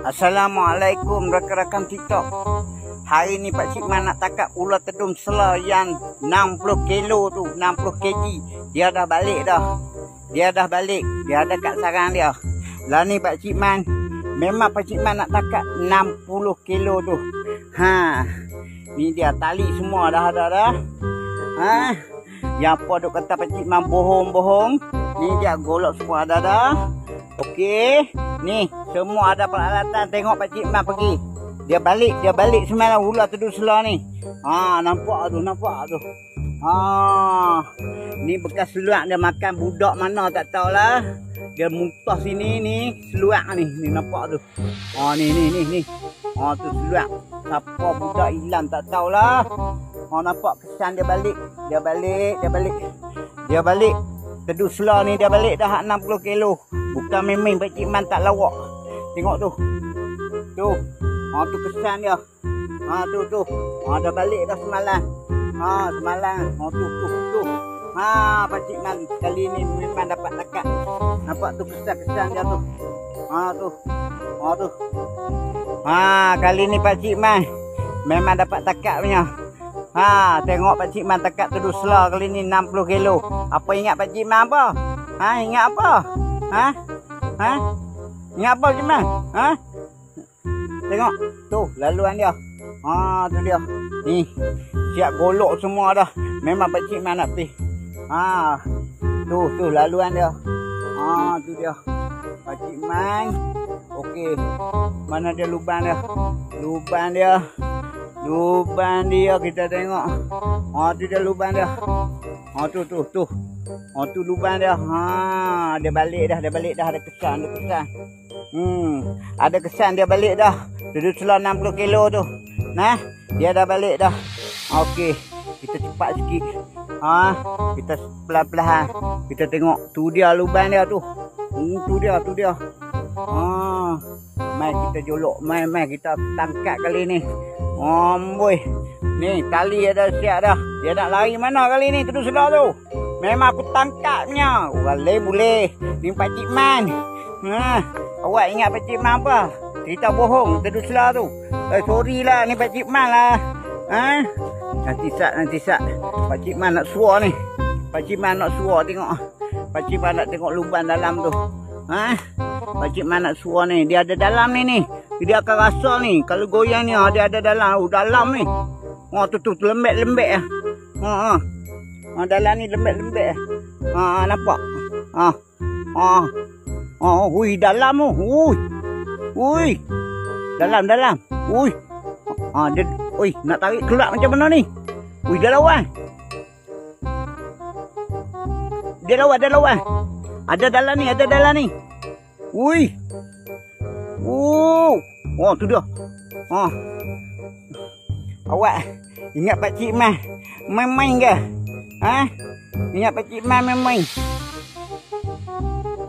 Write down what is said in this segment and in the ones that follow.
Assalamualaikum rakan-rakan TikTok. Hari ni Pak Cik Man nak takap ular tedung sela yang 60 kilo tu, 60 kg. Dia dah balik dah. Dia dah balik. Dia ada kat sarang dia. Lah ni Pak Cik Man, memang Pak Cik Man nak takap 60 kilo tu. Ha. Ni dia tali semua dah ada dah. Ha. Yang apa duk kata Pak Cik Man bohong-bohong. Ni dia golok semua ada dah. Okey. Ni, semua ada peralatan. Tengok Pak Cik Man pergi. Dia balik, dia balik semalam ular teduk selah ni. Ha, nampak tu, nampak tu. Ha, ni bekas seluak dia makan budak mana tak tahulah. Dia muntah sini ni, seluak ni. Ni nampak tu. Ha, ni, ni, ni, ni. Ha, tu seluak. Siapa budak hilang tak tahulah. Ha, nampak kesan dia balik. Dia balik, dia balik. Dia balik. Teduk selah ni dia balik dah 60 kilo. Bukan memang Pak Cik Man tak lawak. Tengok tu. Tu. Ha tu kesan dia. Ha tu tu. Ha dah balik dah semalam. Ha semalam. Ha tu tu tu. Ha Pak Cik Man kali ni memang dapat dekat. Nampak tu kesan-kesan dia tu. Ha tu. Ha tu. Ha kali ni Pak Cik Man memang dapat dekat punya. Ha, tengok Pak Cik Man tekat terus lah kali ni 60 kilo. Apa ingat Pak Cik Man apa? Ha, ingat apa? Ha? Ha? Ingat apa Man? Ha? Tengok. Tu, laluan dia. Ha, tu dia. Ni. Siap golok semua dah. Memang Pak Cik Man nak pergi. Ha. Tu, tu laluan dia. Ha, tu dia. Pak Cik Man. Okey. Mana dia lubang dia? Lubang dia. Lubang dia kita tengok. Ha tu dia lubang dia. Ha tu tu tu. Ha tu lubang dia. Ha dia balik dah, dia balik dah ada kesan, ada kesan. Hmm, ada kesan dia balik dah. Duduk selah 60 kilo tu. Nah, dia dah balik dah. Okey, kita cepat sikit. Ha, kita pelan-pelan. Kita tengok tu dia lubang dia tu. Hmm, tu dia, tu dia. Ha, mai kita jolok, mai mai kita tangkap kali ni. Amboi. Ni tali ada siap dah. Dia nak lari mana kali ni terus selah tu. Memang aku tangkapnya. Boleh boleh. Ni Pak Cik Man. Ha, awak ingat Pak Cik Man apa? Cerita bohong selah tu. Eh sorry lah ni Pak Cik Man lah. Ha? Nanti sat nanti sat. Pak Cik Man nak suar ni. Pak Cik Man nak suar tengok. Pak Cik Man nak tengok lubang dalam tu. Ha? Pak Cik Man nak suar ni. Dia ada dalam ni ni. Dia akan rasa ni. Kalau goyang ni, dia ada dalam. Oh, dalam ni. Oh, tu tu, lembek-lembek ya. Ha, ha. Ha, dalam ni lembek-lembek. Ha, ha, nampak? Ha. Ha. Ha, hui, dalam tu. Hui. Hui. Dalam, dalam. Hui. Ha, dia, hui, nak tarik keluar macam mana ni? Hui, dia lawan. Dia lawan, dia lawan. Ada dalam ni, ada dalam ni. Hui. Oh, oh tu dia. Oh. Awak ingat Pak Cik Man main-main ke? Ha? Ingat Pak Cik Man main-main?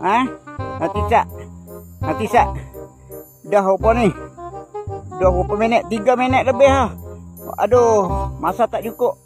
Ha? Nanti sak. Nanti sak. Dah apa ni? Dah berapa minit? Tiga minit lebih ha. Aduh, masa tak cukup.